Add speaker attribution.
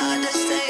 Speaker 1: understand.